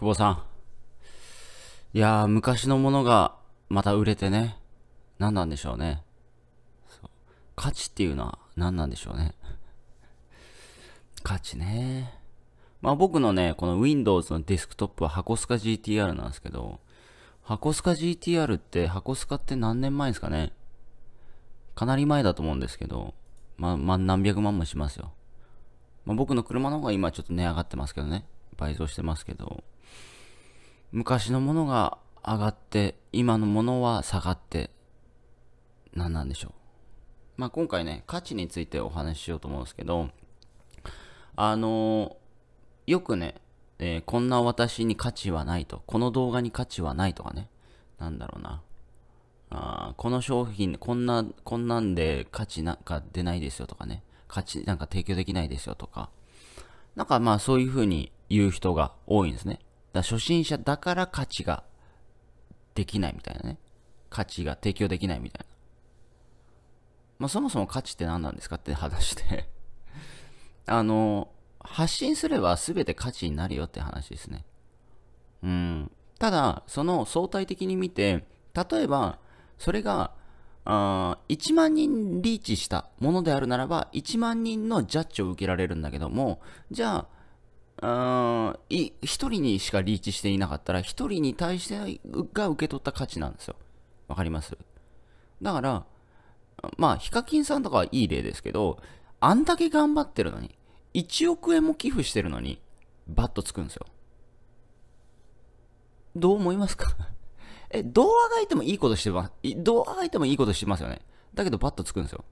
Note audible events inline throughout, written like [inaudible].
久保さん。いやー、昔のものがまた売れてね。何なんでしょうね。う価値っていうのは何なんでしょうね。価値ね。まあ僕のね、この Windows のデスクトップは箱スカ GTR なんですけど、箱スカ GTR って箱スカって何年前ですかねかなり前だと思うんですけど、まあ、まあ、何百万もしますよ。まあ、僕の車の方が今ちょっと値上がってますけどね。倍増してますけど、昔のものが上がって、今のものは下がって、何なんでしょう。まあ、今回ね、価値についてお話ししようと思うんですけど、あのー、よくね、えー、こんな私に価値はないと、この動画に価値はないとかね、なんだろうな。あこの商品、こんな、こんなんで価値なんか出ないですよとかね、価値なんか提供できないですよとか、なんかまあそういうふうに言う人が多いんですね。だ初心者だから価値ができないみたいなね。価値が提供できないみたいな。まあそもそも価値って何なんですかって話で [laughs] あの、発信すれば全て価値になるよって話ですね。うん。ただ、その相対的に見て、例えば、それが、あ1万人リーチしたものであるならば、1万人のジャッジを受けられるんだけども、じゃあ、1人にしかリーチしていなかったら、1人に対してが受け取った価値なんですよ。わかります？だから、まあ、ヒカキンさんとかはいい例ですけど、あんだけ頑張ってるのに、1億円も寄付してるのに、バットつくんですよ。どう思いますか？[laughs] え、動画がいてもいいことしてます。動画がいてもいいことしてますよね。だけどバットつくんですよ。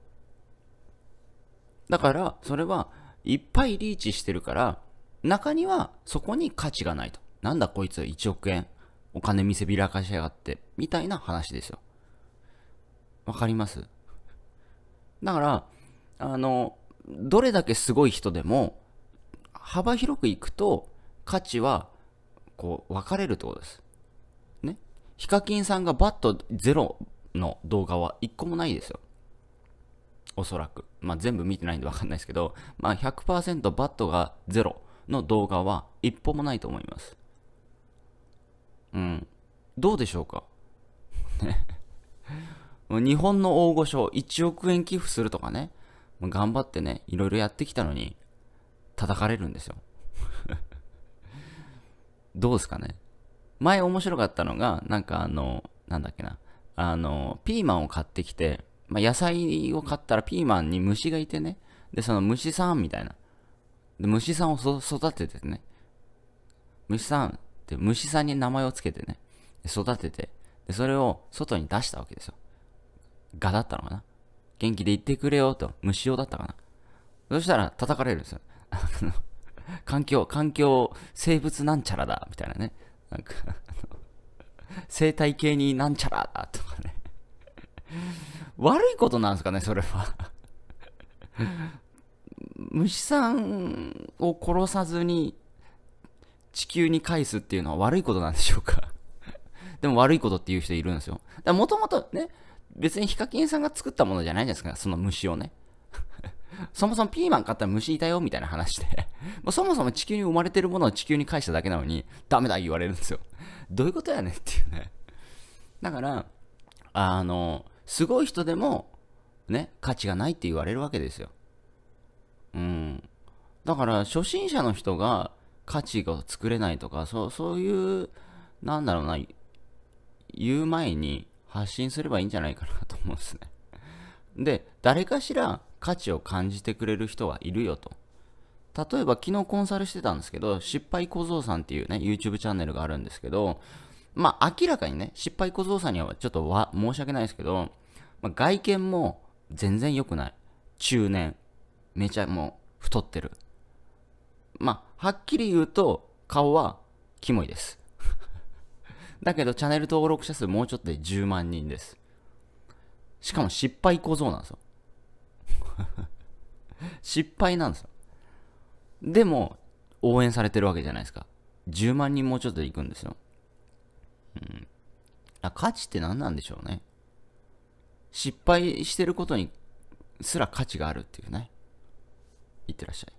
だから、それはいっぱいリーチしてるから、中にはそこに価値がないと。なんだこいつ1億円お金見せびらかしやがって、みたいな話ですよ。わかります？だから、あの、どれだけすごい人でも、幅広くいくと価値は、こう、分かれるってことです。ね？ヒカキンさんがバットゼロの動画は1個もないですよ。おそらく。まあ全部見てないんでわかんないですけど、まあ100%バットがゼロの動画は一歩もないと思います。うん。どうでしょうか？[laughs] 日本の大御所1億円寄付するとかね、頑張ってね、いろいろやってきたのに、叩かれるんですよ。[laughs] どうですかね？前面白かったのが、なんかあの、なんだっけな、あの、ピーマンを買ってきて、まあ、野菜を買ったらピーマンに虫がいてね、で、その虫さんみたいな、で、虫さんを育ててね。虫さんって虫さんに名前をつけてね。育てて。で、それを外に出したわけですよ。ガだったのかな元気で言ってくれよと、虫用だったかなそしたら叩かれるんですよ。環境、環境、生物なんちゃらだ、みたいなね。なんか生態系になんちゃらだ、とかね。悪いことなんですかね、それは虫さんを殺さずに地球に返すっていうのは悪いことなんでしょうか？[laughs] でも悪いことっていう人いるんですよ。もともとね、別にヒカキンさんが作ったものじゃないじゃないですか、その虫をね。[laughs] そもそもピーマン買ったら虫いたよみたいな話で [laughs] もそもそも地球に生まれてるものを地球に返しただけなのに、ダメだ言われるんですよ。どういうことやねんっていうね。だから、あの、すごい人でも、ね、価値がないって言われるわけですよ。うん。だから初心者の人が価値が作れないとか、そう、そういう、なんだろうな、言う前に発信すればいいんじゃないかなと思うんですね。[laughs] で、誰かしら価値を感じてくれる人はいるよと。例えば昨日コンサルしてたんですけど、失敗小僧さんっていうね、YouTube チャンネルがあるんですけど、まあ明らかにね、失敗小僧さんにはちょっとわ申し訳ないですけど、まあ、外見も全然良くない。中年。めちゃもう太ってる。まあ、はっきり言うと、顔はキモいです。[laughs] だけど、チャンネル登録者数もうちょっとで10万人です。しかも失敗小僧なんですよ。[laughs] 失敗なんですよ。でも、応援されてるわけじゃないですか。10万人もうちょっとで行くんですよ。うん。あ価値って何なんでしょうね。失敗してることにすら価値があるっていうね。いってらっしゃい。